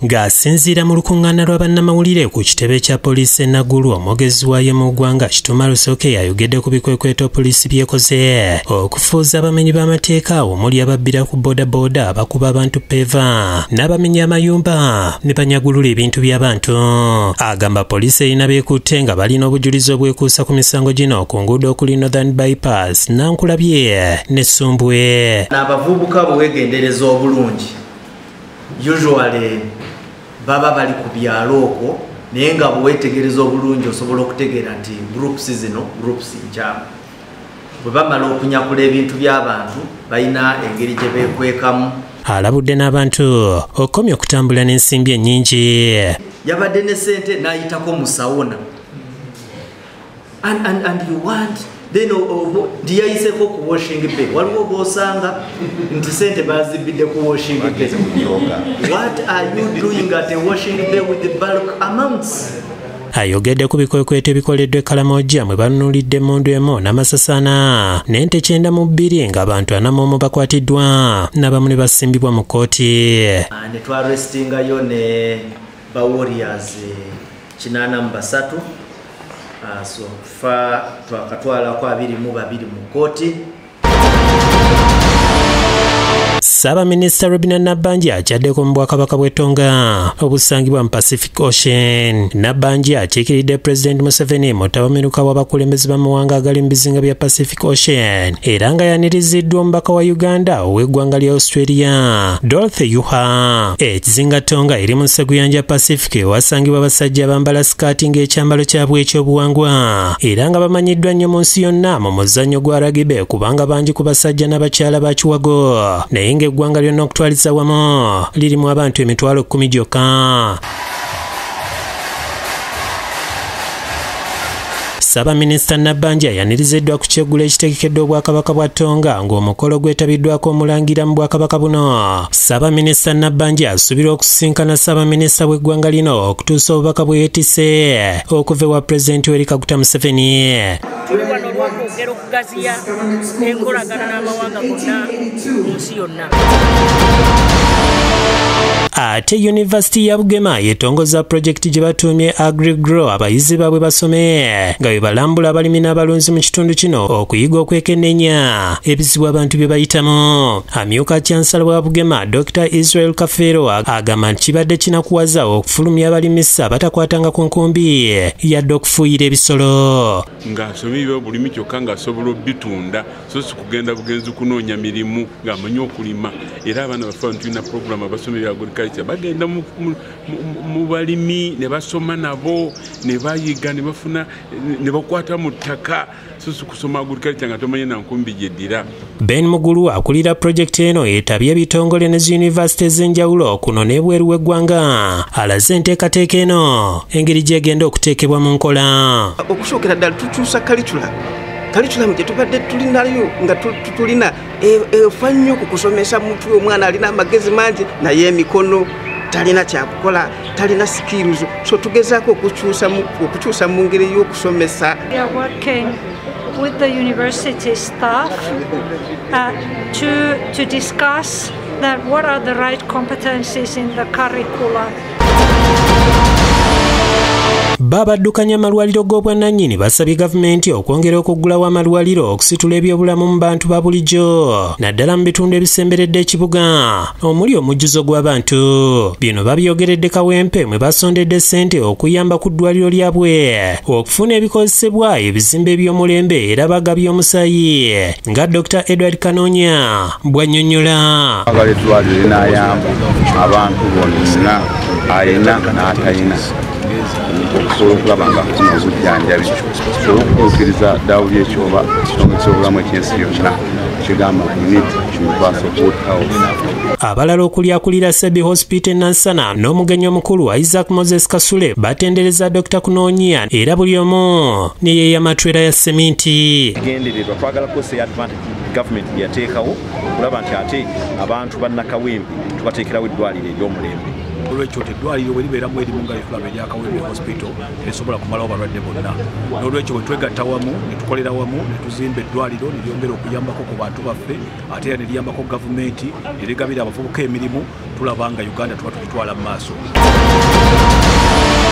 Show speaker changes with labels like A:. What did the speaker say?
A: ng'asinziira mu lukuŋŋaana lwa bannamawulire ku kitebe kya poliisi enaggulu omwogezi waayo mu ggwanga kituma lusoke yayogedde ku bikwekweto poliisi byekoze okufuuza abamenyi b'amateeka omuli ababbira ku boodabooda abakuba abantu peeva n'abamenyi amayumba ne banyagulula ebintu by'abantu. Agamba poliisi erina beekutte nga balina obujulizi obwekuusa ku misango gino ku nguudo okuli northern bypass nankulabye ne sumbwe.
B: N'abavubuka bwewegendereza obulungi. Usually baba bali ku byalo okwo naye nga bwewetegereza obulungi osobola okutegeera nti groups zino groups nkyamu bwe bamala okunyakula ebintu by'abantu balina engeri gye beekwekamu.
A: Alabudde n'abantu okomya okutambula n'ensimbi ennyingi.
B: Yabadde ne sente n'ayitako mu sawona. And, and, and you want then nti yayiseko ku washing bay. Waliwo bosanga nti sente bazibidde ku washing bay. What are you doing at a washing bay with the bulk amounts?
A: Ayogedde ku bikwekweto ebikoleddwa ekalamoja mwe banunulidde emmundu emu n'amasasaana n'ente kyenda mu bbiri ng'abantu ana mu omu bakwatiddwa n'abamu ne basimbibwa mu kkooti.
B: Ne twarestingayo ne bawarriors kinaana mu basatu so fa twakatwalako abiri mu babiri mu kkooti
A: ssaabaminisita robina nabbanja akyaddeko mu bwakabaka bw'ettonga obusangibwa mu pacific ocean. Nabbanja akiikiridde pulezidenti museveni mu tabamiruka w'abakulembeze b'amawanga agali mu bizinga bya pacific ocean era nga yaniriziddwa omubaka wa uganda ow'eggwanga lya australia dorothy yuha. Ekizinga tonga eri mu sseguyanja pacific ewasangibwa abasajja abambala sikaati ng'ekyambalo kyabwe ekyobuwangwa era nga bamanyiddwa nnyo mu nsi yonna mu muzannyo gwa ragibe kubanga bangi ku basajja n'abakyala ba kiwago. Naye ng'eggwanga lyonna okutwaliza wamu. Lirimu abantu emitwalo kkumi gyokka ssaabaminisita nabbanja yaniriziddwa ku kyeggula ekitegekedde obwakabaka bwa tonga ng'omukolo gwetabiddwako omulangira mu bwakabaka buno. Ssaabaminisita nabbanja asuubirwa okusisinkana ssaabaminisita w'eggwanga lino okutuusa obubaka bwe yeetise okuva ewa pulezidenti weri kaguta museveni.
C: Tuli wano olw'okwogera okugaziya enkolagana n'amawanga gonna mu nsi yonna
A: ate yunivasite ya bugema yetongoza pulojekiti gye batuumye agrigro abayizi baabwe basome nga bwe balambula abalimi n'abalunzi mu kitundu kino okuyiga okwekenneenya ebizibu abantu bye bayitamu. Amyuka kyansala wa bugema dr israel kafeero agamba nti kibadde kinakuwaza okufulumya abalimisa batakwatanga ku nkumbi. Yadde okufuuyira ebisolo.
D: Ng'asomye ebyobulimi kyokka ng'asobola obitunda so si kugenda bugenzi kunoonya mirimu ng'amanyi okulima. Era abaana bafe tulina puroguramu abasoma ebya agriculture bagenda mu- mu- mu- mu balimi ne basoma nabo ne bayiga ne bafuna ne bakwata mu ttaka. Kusoma agriculture nga tomanye nankumbi gyeddira
A: ben mugulu akulira pulojekiti eno yetabye ebitongole ne ziyunivasite ez'enjawulo kuno n'ebweru w'eggwanga. Alaze enteekateeka eno engeri gyegenda okuteekebwa mu nkola.
E: Okusookera ddala tukyusa kalicula kaliculamu gye tubadde tulinayo nga tu- tu- tulina e- efa nnyo ku kusomesa muntu omwana alina amagezi mangi naye emikono talina kyakukola talina skills so tugezaako okukyusa mu- ngeri y'okusomesa.
F: With the university staff uh, to, to discuss that what are the right competencies in the curriculum.
A: baabaddukanya amalwaliro g'obwannannyini basabye gavumenti okwongera okuggulawo amalwaliro okusitula ebyobulamu mu bantu ba bulijjo naddala mu bitundu ebisemberedde ekibuga. Omuli omujjuzo gw'abantu bino babyogeredde kawempe mwe basondedde ssente okuyamba ku ddwaliro lyabwe okufuna ebikozesebwa ebizimbe eby'omulembe era bagabye omusayi nga dr edward kanoonya bw'annyonnyola.
G: Agala eddwaliro linayamba abantu bonna alina n'atalina okusobola okulaba nga afuna obujjanjabi sobola okutuukiriza ddawo lyekyoba kitongole ky'obulamu ekyensi yonna kigamba unit universal good health
A: abalala okuli akulira sebi hospital nansana n'omugenyi omukulu isaac moses kasule batendereza dr kunoonyia era buli omu ne yeeyamatwera ya seminti
H: kigendererwa twagala kukozesa ya advantage gavumenti gye yateekawo okulaba nti ate abantu bannakawempe tubateekerawo eddwaliro ery'omulembe
I: olwekyo teddwaliro bwe libeeramu erimu nga litulaba eryakawembe hospital tesobola kumalawo balwadde bonna. N'olwekyo bwe twegatta wamu ne tukolera wamu ne tuzimba eddwaliro ne lyongera okuyambako ku bantu baffe ate era ne liyambako gavumenti ne ligabira abavubuka emirimu tulaba nga uganda tuba tukitwala mu maaso